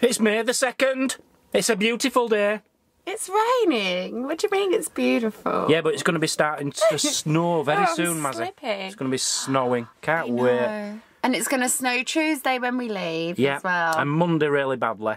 It's May the 2nd. It's a beautiful day. It's raining. What do you mean it's beautiful? Yeah, but it's going to be starting to snow very Oh, soon, Mazzy. It's going to be snowing. Can't wait. And it's going to snow Tuesday when we leave Yeah, as well. and Monday really badly.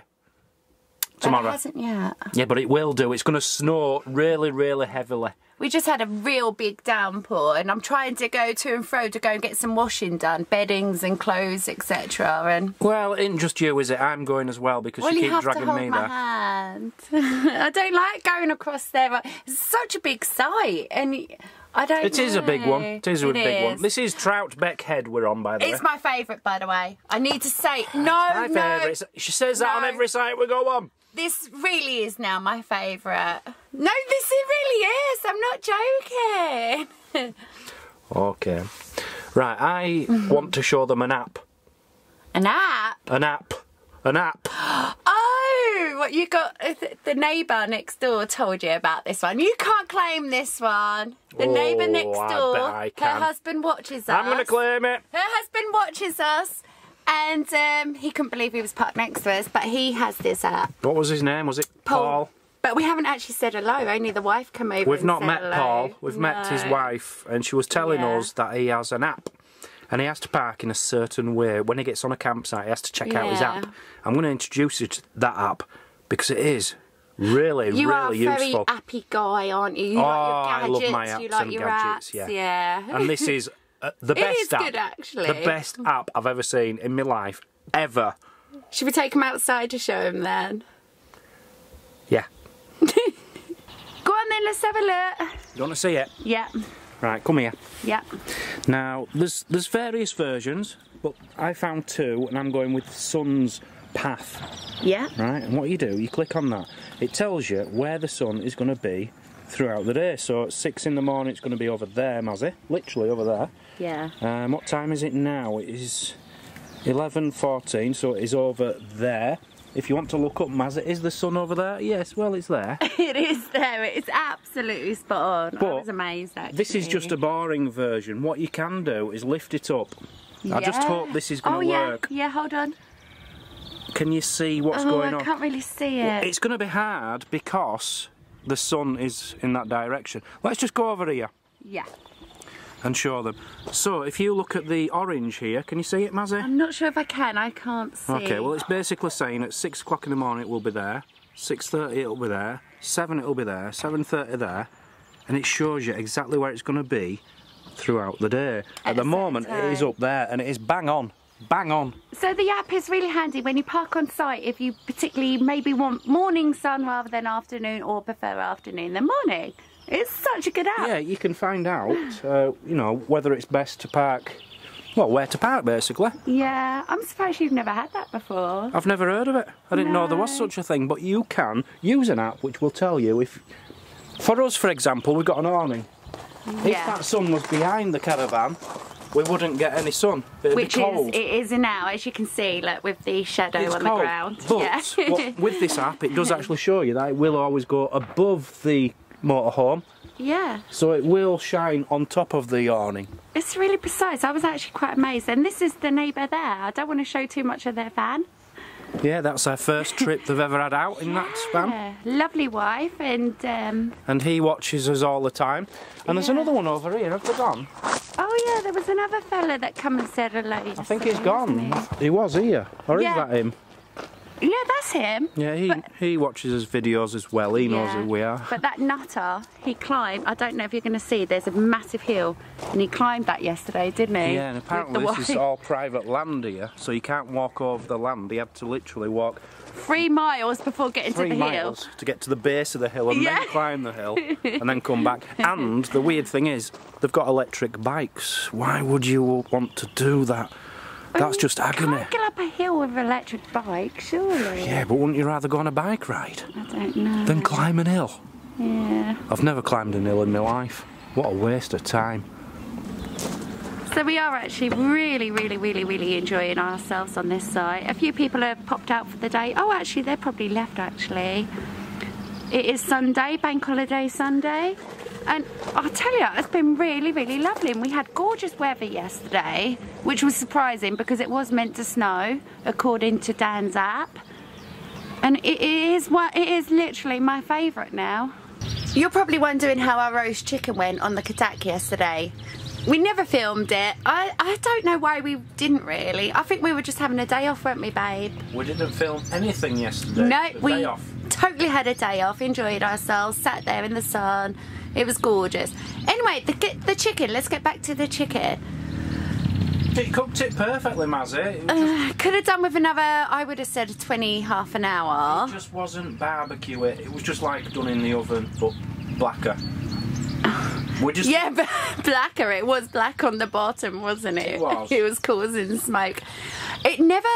But it Tomorrow. hasn't yet. Yeah, but it will do. It's going to snow really, really heavily. We just had a real big downpour, and I'm trying to go to and fro to go and get some washing done, beddings and clothes, etc. And Well, it ain't just you, is it? I'm going as well because well, you you keep have to dragging hold me my there. hand. I don't like going across there. It's such a big site, and I don't. know It is a big one. It is a It big one. This is Troutbeck Head we're on, by the way. It's my favourite, by the way. I need to say no, My no. favourite. She says that on every site we go on. This really is now my favourite. No, this it really is. I'm not joking. Okay. Right, I want to show them an app. An app. An app. An app. Oh, what you got? The neighbour next door told you about this one. You can't claim this one. The neighbour Oh, next door. bet I Her husband watches us. I'm going to claim it. Her husband watches us, and um, he couldn't believe he was parked next to us. But he has this app. What was his name? Was it Paul? But we haven't actually said hello. Only the wife come over. We've not met hello. Paul. We've met his wife, and she was telling Yeah. us that he has an app. And he has to park in a certain way. When he gets on a campsite, he has to check out his app. I'm going to introduce you to that app because it is really, You are a very useful. appy guy, aren't you? You Oh, like I your love gadgets. my you apps like and your gadgets, apps. yeah. yeah. and this is uh, the best is app. good, actually. The best app I've ever seen in my life, ever. Should we take him outside to show him then? Yeah. Go on then, let's have a look. You want to see it? Yeah, Right, come here. yeah. Now, there's there's various versions, but I found two, and I'm going with Sun's Path. Yeah. Right, and what you do, you click on that. It tells you where the sun is going to be throughout the day. So at six in the morning, it's going to be over there, Mazzy, literally over there. Yeah. Um, what time is it now? It is 11:14, so it is over there. If you want to look up Mazzy, is the sun over there? Yes, well, it's there. It is there. It's absolutely spot on. I was amazed actually. This is just a boring version. What you can do is lift it up. I just hope this is going Oh to yeah, work. yeah. Hold on. Can you see what's oh, going I on? I can't really see it. It's going to be hard because the sun is in that direction. Let's just go over here Yeah. And show them. So if you look at the orange here, can you see it, Mazzy? I'm not sure if I can. I can't see. Okay, well it's basically saying at six o'clock in the morning it will be there, six thirty it'll be there, seven it'll be there, seven thirty there, and it shows you exactly where it's going to be throughout the day. At, At the moment, same it is up there, and it is bang on, bang on. So the app is really handy when you park on site if you particularly maybe want morning sun rather than afternoon or prefer afternoon than morning. It's such a good app. Yeah, you can find out, uh, you know, whether it's best to park. Well, where to park, basically. Yeah, I'm surprised you've never had that before. I've never heard of it. I didn't know there was such a thing, but you can use an app which will tell you if. For us, for example, we've got an awning. If that sun was behind the caravan, we wouldn't get any sun. It'd Which is it is now, as you can see, like with the shadow It's on cold. the ground. But yeah. what- with this app, it does actually show you that it will always go above the motorhome, yeah. so it will shine on top of the awning. It's really precise. I was actually quite amazed. And this is the neighbour there. I don't want to show too much of their van. Yeah, that's our first trip they've ever had out in that van. Lovely wife and um And he watches us all the time. And there's Yeah. another one over here. Have they gone? oh yeah, there was another fella that come and said hello. I think he's gone. He was here. Or Yeah. is that him? Yeah, that's him. Yeah, he, But- he watches his videos as well. He knows Yeah. who we are. But that nutter, he climbed. I don't know if you're going to see. There's a massive hill, and he climbed that yesterday, didn't he? Yeah, and apparently this is all private land here, so you can't walk over the land. He had to literally walk three miles before getting three to the hill. miles to get to the base of the hill and Yeah. then climb the hill and then come back. And the weird thing is, they've got electric bikes. Why would you want to do that? That's just agony. Can't get up a hill with an electric bike, surely. Yeah, but wouldn't you rather go on a bike ride I don't know. than climb an hill? Yeah. I've never climbed an hill in my life. What a waste of time. So we are actually really, really, really, really enjoying ourselves on this site. A few people have popped out for the day. Oh, actually, they're probably left. Actually, it is Sunday, Bank Holiday Sunday, and I'll tell you, it's been really, really lovely. And we had gorgeous weather yesterday, which was surprising because it was meant to snow, according to Dan's app. And it is what it is literally my favourite now. You're probably wondering how our roast chicken went on the Cadac yesterday. We never filmed it. I, I don't know why we didn't really. I think we were just having a day off, weren't we, babe? We didn't film anything yesterday. No, The we day off. totally had a day off, enjoyed ourselves, sat there in the sun. It was gorgeous. Anyway, the the chicken. Let's get back to the chicken. It cooked it perfectly, Mazzy. Uh, could have done with another. I would have said 20, half an hour. just, it just wasn't barbecue. It, it was just like done in the oven, but blacker. We just Yeah, but blacker. It was black on the bottom, wasn't it? It was. It was causing smoke. It never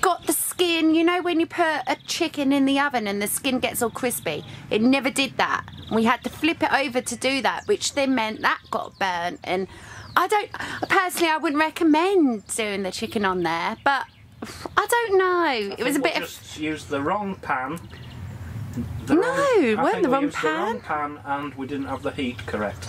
got the skin. You know when you put a chicken in the oven and the skin gets all crispy. It never did that. We had to flip it over to do that, which then meant that got burnt. And I don't personally, I wouldn't recommend doing the chicken on there, but. I don't know. It was a bit of just used the wrong pan. The No, wrong- it I weren't the wrong used The wrong pan, and we didn't have the heat correct.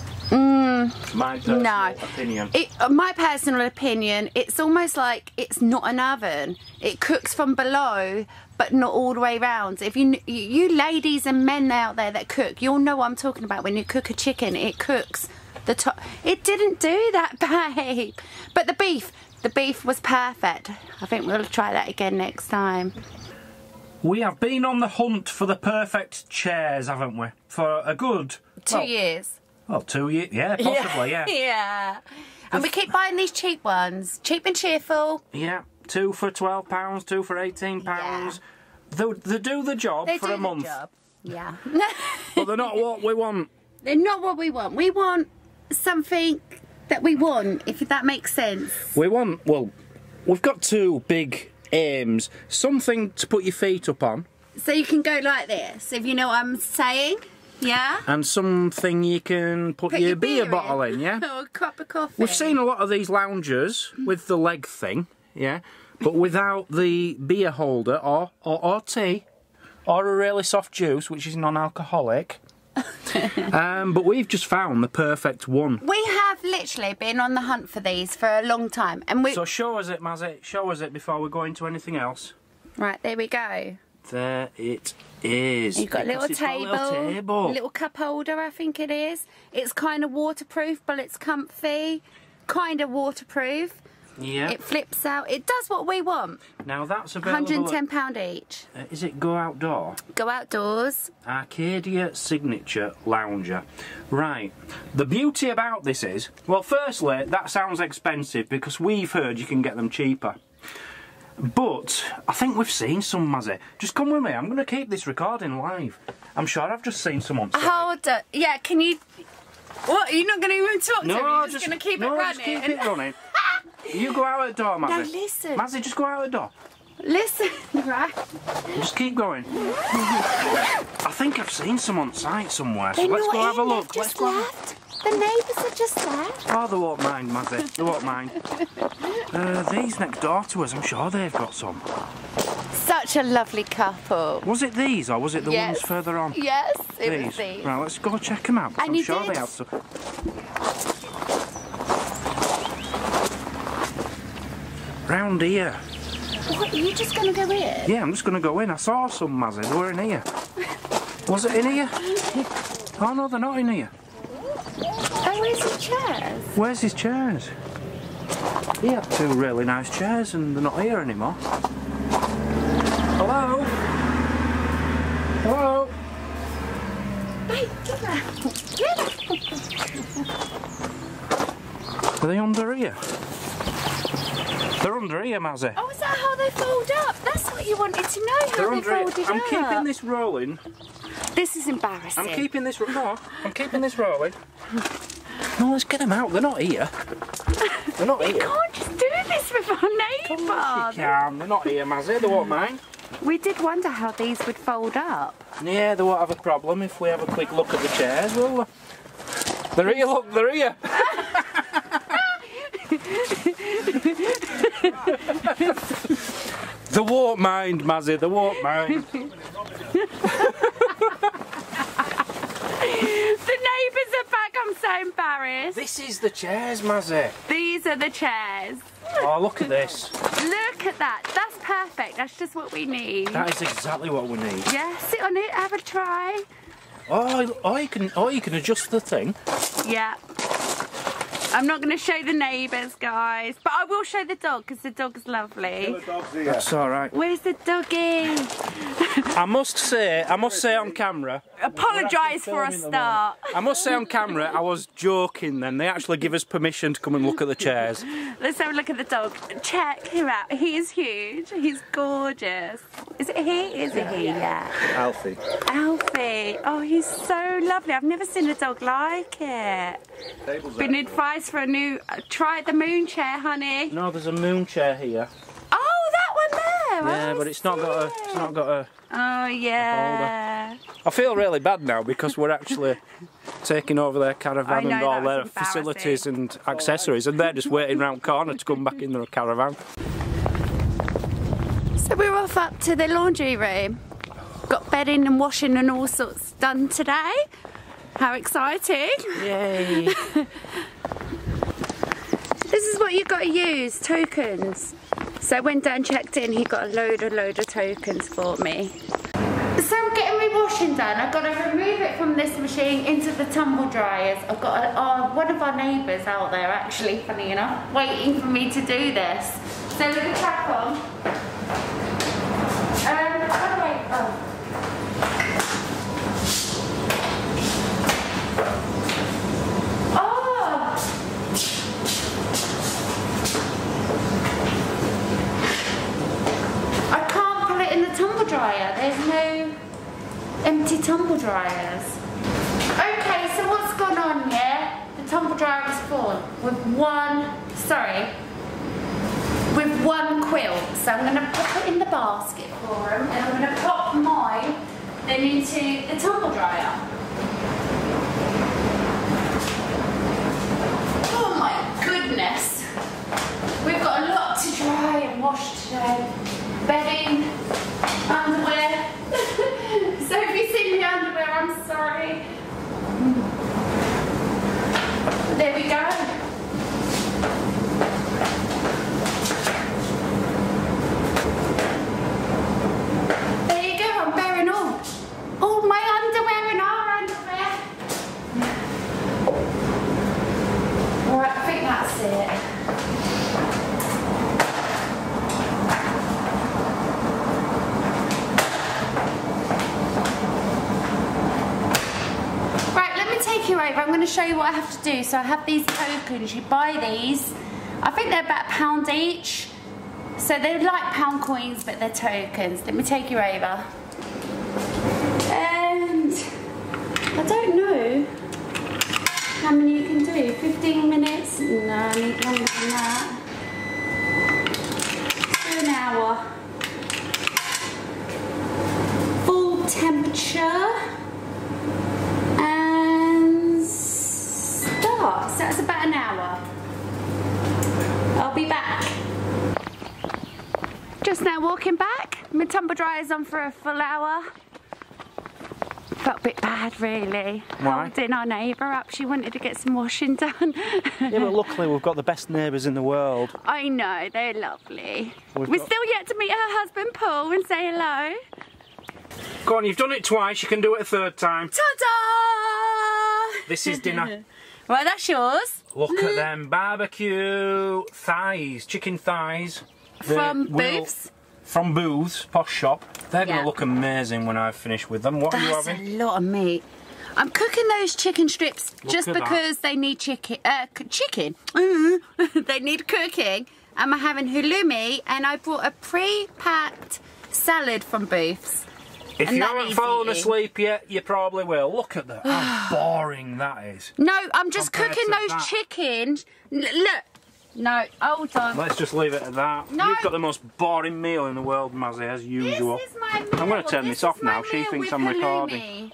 My personal Mm. No. opinion. It, uh, my personal opinion, it's almost like it's not an oven. It cooks from below, but not all the way round. If you, you you ladies and men out there that cook, you'll know what I'm talking about. When you cook a chicken, it cooks the top. It didn't do that, babe. But the beef, the beef was perfect. I think we'll try that again next time. We have been on the hunt for the perfect chairs, haven't we? For a good Two well, years. Well, two years. Yeah, possibly. Yeah. yeah. And we keep buying these cheap ones, cheap and cheerful. Yeah. Two for twelve pounds. Two for eighteen pounds. They, they do the job They for do a the month, job. Yeah. but they're not what we want. They're not what we want. We want something that we want, if that makes sense. We want. Well, we've got two big aims. Something to put your feet up on, So you can go like this, if you know what I'm saying. Yeah? and something you can put, Put your, your beer, beer bottle in. in. Yeah. or a cup of coffee. We've seen a lot of these loungers with the leg thing, yeah, but without the beer holder or, or, or tea or a really soft juice, which is non alcoholic. um, but we've just found the perfect one. We have literally been on the hunt for these for a long time. And we. So show us it, Mazzy. Show us it before we go into anything else. right, there we go. There it is. You've got a little it's a little table. little cup holder, I think it is. It's kind of waterproof, but it's comfy. Kind of waterproof. Yeah. It flips out. It does what we want. now that's available. £110 each. Uh, is it Go Outdoor? Go outdoors. Arcadia Signature Lounger. Right. The beauty about this is, well, firstly, that sounds expensive because we've heard you can get them cheaper. But I think we've seen some, Mazzy. Just come with me. I'm going to keep this recording live. I'm sure I've just seen someone. Hold on. Yeah, can you. What? Are You're not going to even talk to me? You're just, going to keep no, it running? Just keep it running. you go out the door, Mazzy. No, listen. Mazzy, just go out the door. Listen, right? Just keep going. I think I've seen some on site somewhere, so They're let's go have a look. Let's just go. left. The neighbours are just left. Oh, they won't mind, Mazzy. They won't mind. Uh, these next door to us, I'm sure they've got some. Such a lovely couple. Was it these or was it the Yes. ones further on? Yes, it these. was these. Right, let's go check them out. And I'm you sure did? they have some. Round here. What, are you just going to go in? Yeah, I'm just going to go in. I saw some, Mazzy. They were in here. Was it in here? Oh, no, they're not in here. Where's his chairs? Where's his chairs? He had two really nice chairs and they're not here anymore. Hello? Hello? Babe, get out. Get out. Are they under here? They're under here, Mazzy. Oh, is that how they fold up? That's what you wanted to know, how They're they under here. folded I'm up. keeping this rolling. This is embarrassing. I'm keeping this. ro- No, I'm keeping this rolling. No, let's get them out. They're not here. They're not here. We can't just do this with our You neighbour. can. They're not here, Mazzy. They won't mind. We did wonder how these would fold up. Yeah, they won't have a problem if we have a quick look at the chairs, will they? They're here, look, they're here. they won't mind, Mazzy, they won't mind. The neighbours are back. I'm so embarrassed. This is the chairs, Mazzy. These are the chairs. Oh, look at this. Look at that. That's perfect. That's just what we need. That is exactly what we need. Yeah, sit on it, have a try. Oh, oh, you can, oh, you can adjust the thing. Yeah. I'm not going to show the neighbours, guys, but I will show the dog because the dog's lovely. That's all right. Where's the doggy? I must say, I must say on camera. Apologise for a start. I must say on camera, I was joking. Then they actually give us permission to come and look at the chairs. Let's have a look at the dog. Check him out. He's huge. He's gorgeous. Is it he? Is it he? Yeah. Alfie. Alfie. Oh, he's so lovely. I've never seen a dog like it. Been advised for a new. Uh, try the moon chair, honey. No, there's a moon chair here. Oh, that one there. Yeah, Oh, but it's not got a, it's not got a. Oh yeah. I feel really bad now because we're actually taking over their caravan know, and all their facilities and accessories, and they're just waiting round corner to come back in their caravan. So we're off up to the laundry room. Got bedding and washing and all sorts done today. How exciting! Yay! This is what you've got to use, tokens. So when Dan checked in, he got a load, a load of tokens for me. So I'm getting my washing done. I've got to remove it from this machine into the tumble dryers. I've got a, uh, one of our neighbours out there, actually, funny enough, waiting for me to do this. So we can crack on. Um, how do I, oh. Oh! I can't put it in the tumble dryer. There's no empty tumble dryers. Okay, so what's gone on here? The tumble dryer is full with one, sorry, with one quilt. So I'm going to pop it in the basket for him and I'm going to pop mine then into the tumble dryer. Oh my goodness. We've got a lot to dry and wash today. Bedding, underwear. so if you see me underwear, I'm sorry. There we go. There you go, I'm bearing all. All my underwear and our underwear. Right, I think that's it. Right, let me take you over. I'm going to show you what I have to do. So I have these tokens. You buy these. I think they're about a pound each. So they're like pound coins, but they're tokens. Let me take you over. And I don't know how many you can do. 15 minutes? No, I need longer than that. Do an hour. Full temperature. And start. So that's about an hour. I'll be back. Just now walking back. My tumble dryer's on for a full hour. Felt a bit bad, really. Why? Holding our neighbour up. She wanted to get some washing done. yeah, but luckily we've got the best neighbours in the world. I know, they're lovely. We've We're got- still yet to meet her husband, Paul, and say hello. Go on, you've done it twice. You can do it a third time. Ta-da! This is dinner. Right, that's yours. Look at them barbecue thighs, chicken thighs. They From will- Booths. From Booths, posh shop. They're going to look amazing when I finish with them. What are you That's a lot of meat. I'm cooking those chicken strips Look just at that. because they need chicken. Uh, chicken. Mm. they need cooking. And I'm having halloumi, and I brought a pre-packed salad from Booths. If and you haven't fallen asleep yet, you probably will. Look at that. How boring that is. No, I'm just cooking those that. chickens. Look. No, hold on. Let's just leave it at that. No. You've got the most boring meal in the world, Mazzy, as usual. This is my meal. I'm gonna turn this off is my now. She thinks I'm recording. halloumi.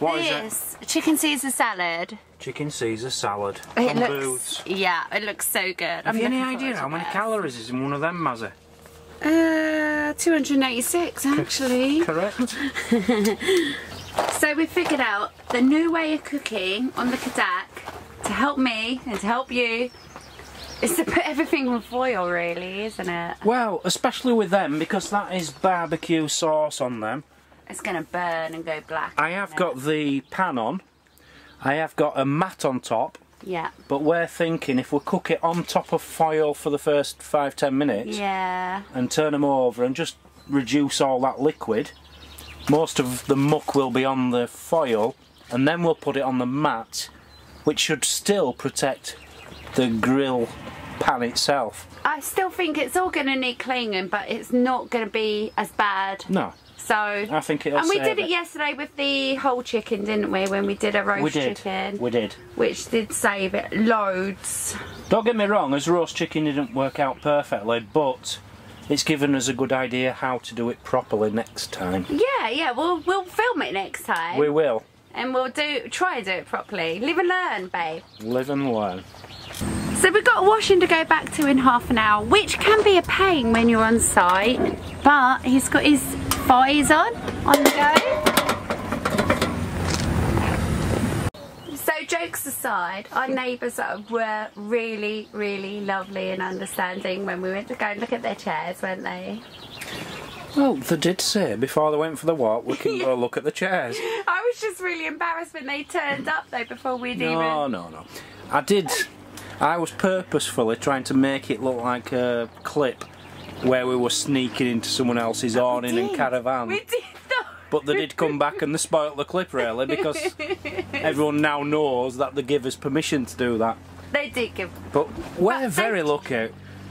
What is it? this chicken Caesar salad. Chicken Caesar salad It looks, yeah, it looks so good. Have I'm you any idea how many calories is in one of them, Mazzy? Uh, 286 actually. Correct. So we figured out the new way of cooking on the Cadac to help me and to help you It's to put everything on foil, really, isn't it? Well, especially with them because that is barbecue sauce on them. It's going to burn and go black. I have got the pan on. I have got a mat on top. Yeah. But we're thinking if we cook it on top of foil for the first five ten minutes Yeah. and turn them over and just reduce all that liquid, most of the muck will be on the foil, and then we'll put it on the mat, which should still protect the grill pan itself. I still think it's all going to need cleaning, but it's not going to be as bad. No, So. I think it'll And we did it yesterday with the whole chicken, didn't we? When we did a roast We did. chicken, We did. which did save it loads. Don't get me wrong, as roast chicken didn't work out perfectly, but it's given us a good idea how to do it properly next time. Yeah, yeah. We'll we'll film it next time, We will and we'll do try and do it properly. Live and learn, babe. live and learn. So we've got washing to go back to in half an hour, which can be a pain when you're on site. But he's got his fires on on the go. So jokes aside, our neighbours were really, really lovely and understanding when we went to go and look at their chairs, weren't they? Well, they did say before they went for the walk, we can go look at the chairs. I was just really embarrassed when they turned up though before we'd No, even. no, no. I did. I was purposefully trying to make it look like a clip where we were sneaking into someone else's awning and caravan. We did though. But they did come back and they spoilt the clip really because everyone now knows that they give us permission to do that. They did give. But we're But very lucky.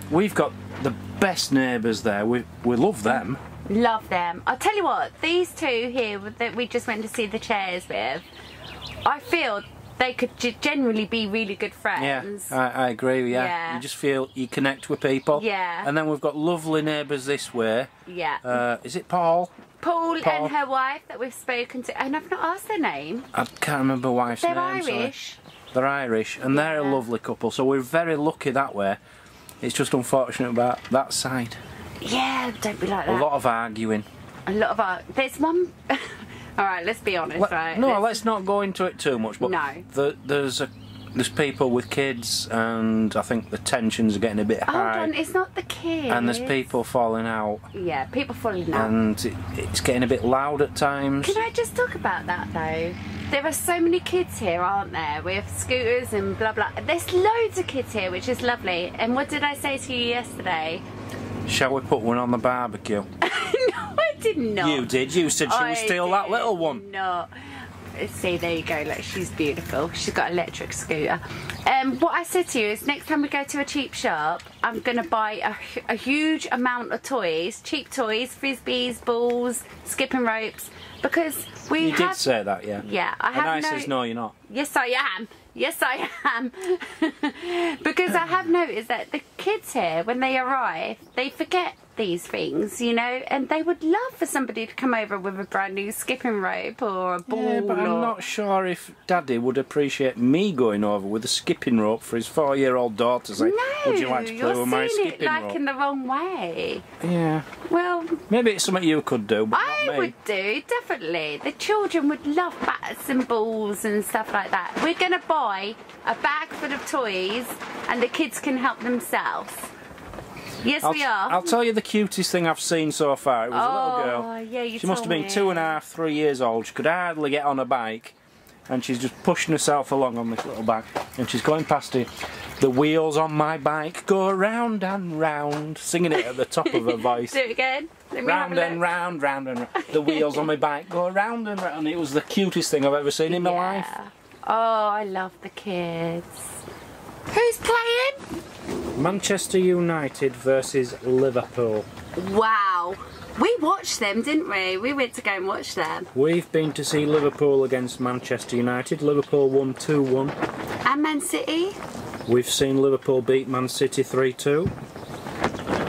We've got the best neighbours there. We we love them. Love them. I'll tell you what, these two here that we just went to see the chairs with, I feel they could generally be really good Yeah, friends. I, I agree. Yeah. Yeah. you just feel you connect with people. Yeah. and then we've got lovely neighbours this way. yeah. Uh, is it Paul? Paul, Paul. and her wife that we've spoken to, and I've not asked their name. I can't remember wife's They're name. sorry. Irish. They're Irish, and they're a lovely couple. So we're very lucky that way. It's just unfortunate about that side. Yeah, don't be like that. A lot of arguing. A lot of our. There's one. All right, let's be honest, Let- right? no, There's- let's not go into it too much. But No. the, there's a there's people with kids, and I think the tensions are getting a bit Hold high. on, it's not the kids. and there's people falling out, Yeah, people falling out. and it, it's getting a bit loud at times. Can I just talk about that though? There are so many kids here, aren't there? With scooters and blah blah. There's loads of kids here, which is lovely. And what did I say to you yesterday? Shall we put one on the barbecue? no, did not. You did. You said she I would steal that little one. No. See, there you go. Look, she's beautiful. She's got an electric scooter. Um, what I said to you is, next time we go to a cheap shop, I'm going to buy a, a huge amount of toys, cheap toys, frisbees, balls, skipping ropes, because we You have. did say that, yeah. Yeah, I And have I no- says no, you're not. Yes, I am. Yes, I am. because I have noticed that the kids here, when they arrive, they forget these things, you know, and they would love for somebody to come over with a brand new skipping rope or a ball. Yeah, but I'm not sure if Daddy would appreciate me going over with a skipping rope for his four-year-old daughter. Saying, No, "Would you like to play you're with my seeing it skipping like rope?" in the wrong way. Yeah, Well, maybe it's something you could do, but I not me. would do definitely. The children would love bats and balls and stuff like that. We're going to buy a bag full of toys, and the kids can help themselves. Yes, I'll, we are. I'll tell you the cutest thing I've seen so far. It was a Oh, little girl. yeah, you She must have been me. two and a half, three years old. She could hardly get on a bike, and she's just pushing herself along on this little bike. And she's going past it. The wheels on my bike go round and round, singing it at the top of her voice. Do it again. Round and round, round and round. The wheels on my bike go round and round. It was the cutest thing I've ever seen in my life. Oh, I love the kids. Who's playing? Manchester United versus Liverpool. Wow. We watched them, didn't we? We went to go and watch them. We've been to see Liverpool against Manchester United. Liverpool won 2 1. And Man City. We've seen Liverpool beat Man City 3 2.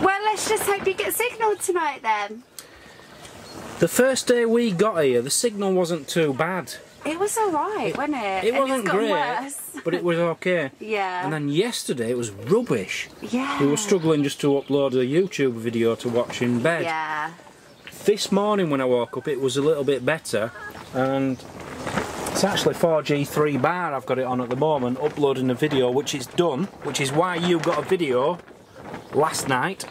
Well, let's just hope you get signal tonight then. The first day we got here, the signal wasn't too bad. It was alright, wasn't it? It And wasn't great, Worse. but it was okay. Yeah. And then yesterday it was rubbish. yeah. We were struggling just to upload a YouTube video to watch in bed. Yeah. This morning when I woke up, it was a little bit better, and It's actually 4G3 bar I've got it on at the moment, uploading a video which is done, which is why you got a video last night,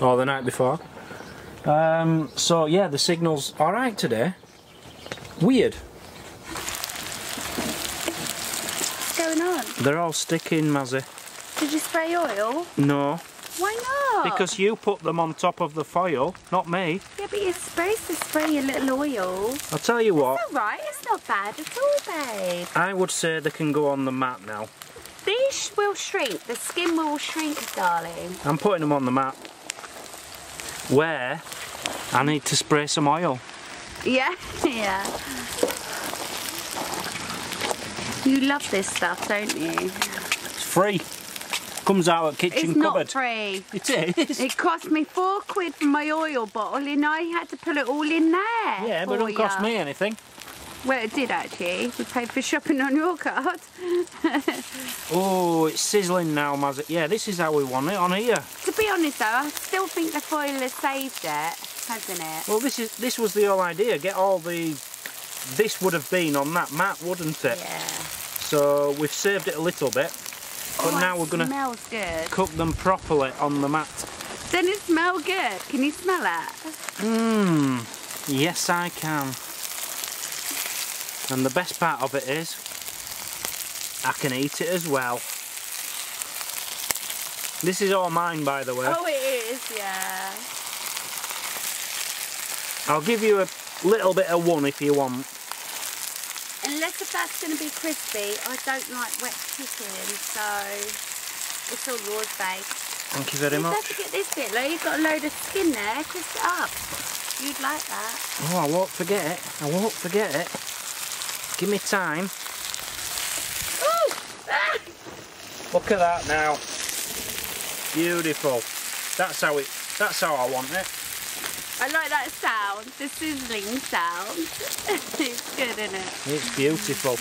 or the night before. Um, so yeah, the signal's alright today. Weird. What's going on? They're all sticking, Mazzy. Did you spray oil? No, Why not? because you put them on top of the foil, not me. Yeah, but you're supposed to spray a little oil. I'll tell you what, It's alright, it's not bad at all, babe. I would say they can go on the mat now. These will shrink. The skin will shrink, darling. I'm putting them on the mat. Where I need to spray some oil. Yeah, yeah. You love this stuff, don't you? It's free. Comes out at kitchen It's not cupboard. free. It is. It cost me four quid for my oil bottle and I had to put it all in there. yeah, but it don't cost me anything. Well, it did actually. We paid for shopping on your card. Oh, it's sizzling now, Maz. Yeah, this is how we want it on here. to be honest though, I still think the foil has saved it, hasn't it? Well, this is this was the whole idea. Get all the. This would have been on that mat, wouldn't it? Yeah. So we've saved it a little bit, but oh, now we're gonna cook them properly on the mat. Doesn't it smell good? Can you smell it? Mmm. Yes, I can. And the best part of it is, I can eat it as well. This is all mine, by the way. Oh, it is, yeah. I'll give you a little bit of one if you want. Unless if that's going to be crispy, I don't like wet chicken, so it's all yours, babe. Thank you very Don't much. forget this bit, look, you've got a load of skin there, crisp it up. You'd like that. Oh, I won't forget it. I won't forget it. Give me time. Ah! Look at that now. Beautiful. That's how it. That's how I want it. I like that sound, the sizzling sound. it's good, isn't it? It's beautiful.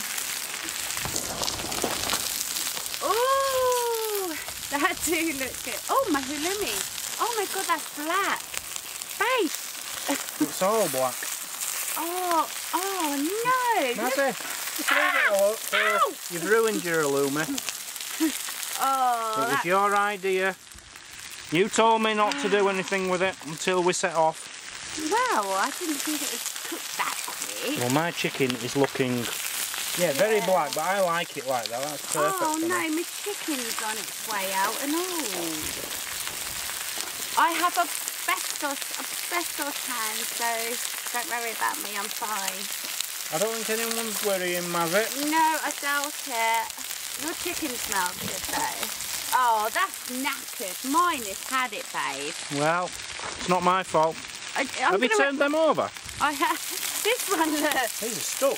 Oh, That do look good. Oh, my halloumi. Oh my god, that's black. Babe! It's all black. Oh, oh no! That's it. Just leave it alone. So Ow! You've ruined your halloumi. Oh, It was your idea. You told me not to do anything with it until we set off. Wow, I didn't think it was cooked that quick. Well, my chicken is looking, yeah, very Yeah. black, but I like it like that. That's perfect Oh no, me. my chicken's on its way out and all. I have asbestos, asbestos hands, so don't worry about me, I'm fine. I don't think anyone's worrying, Mazit. No, I doubt it. Your chicken smells good though. Oh, that's knackered. Mine has had it, babe. Well, it's not my fault. I, I'm Have you gonna- turned them over? I have this one. Look. These are stuck.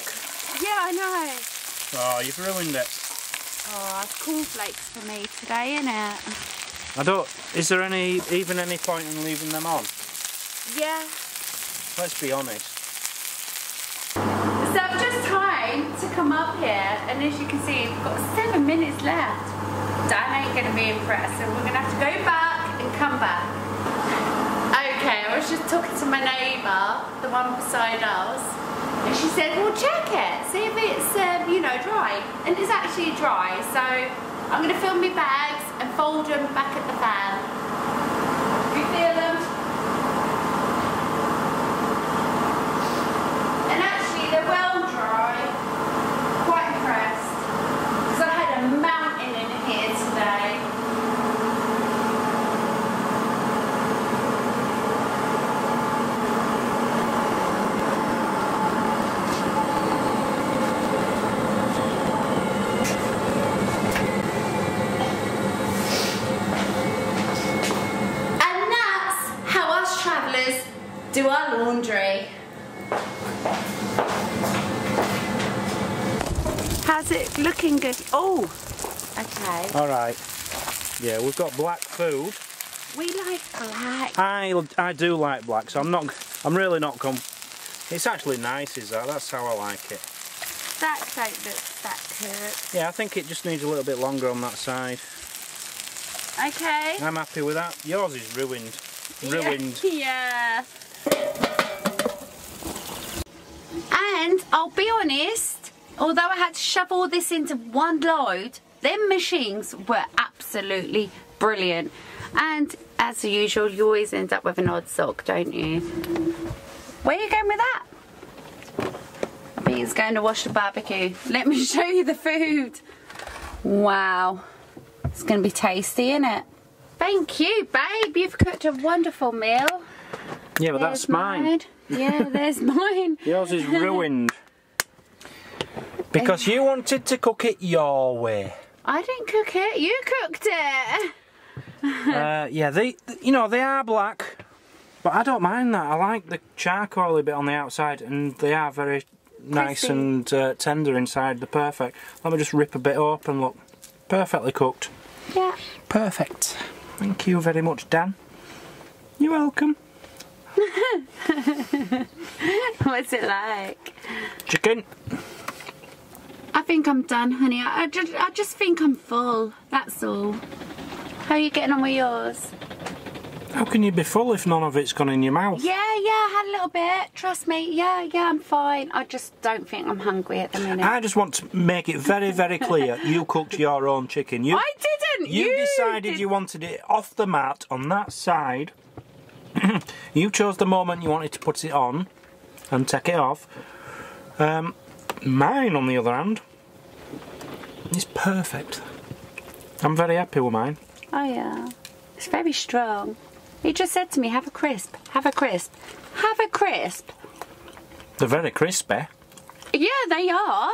Yeah, I know. Oh, you've ruined it. Oh, it's cornflakes for me today, innit? I don't. Is there any, even any point in leaving them on? Yeah. Let's be honest. So I've just time to come up here, and as you can see, we've got seven minutes left. Dan ain't gonna be impressed, so we're gonna have to go back and come back. Okay, I was just talking to my neighbour, the one beside us, and she said, well check it, see if it's, um, you know, dry. And it's actually dry, so I'm gonna fill my bags and fold them back at the fan. You feel them? And actually, they're well dry. Quite impressed. Because I had a mountain in here today. And that's how us travellers do our laundry. How's it looking good? Oh, okay. All right. Yeah, we've got black food. We like black. I, I do like black, so I'm not. I'm really not. Com- it's actually nice, is that? That's how I like it. That don't look that good. Yeah, I think it just needs a little bit longer on that side. Okay. I'm happy with that. Yours is ruined. Ruined. Yeah. And I'll be honest, although I had to shove all this into one load, them machines were absolutely brilliant. And as usual, you always end up with an odd sock, don't you? Where are you going with that? I think it's going to wash the barbecue. Let me show you the food. Wow. It's going to be tasty, isn't it? Thank you, babe. You've cooked a wonderful meal. Yeah, but There's that's mine. Yeah, there's mine. Yours is ruined. Because you wanted to cook it your way. I didn't cook it. You cooked it. uh, yeah, they, you know, they are black, but I don't mind that. I like the charcoaly bit on the outside, and they are very nice Crispy. and uh, tender inside. They're perfect. Let me just rip a bit open. Look, perfectly cooked. Yeah. Perfect. Thank you very much, Dan. You're welcome. What's it like? Chicken. I think I'm done, honey. I, I just, I just think I'm full. That's all. How are you getting on with yours? How can you be full if none of it's gone in your mouth? Yeah, yeah, I had a little bit. Trust me. Yeah, yeah, I'm fine. I just don't think I'm hungry at the minute. I just want to make it very, very clear. You cooked your own chicken. You, I didn't. you, decided did. you wanted it off the mat on that side. you chose the moment you wanted to put it on and take it off. Um, mine, on the other hand, is perfect. I'm very happy with mine. Oh yeah, it's very strong. He just said to me, "Have a crisp. Have a crisp. Have a crisp." They're very crispy. Eh? Yeah, they are.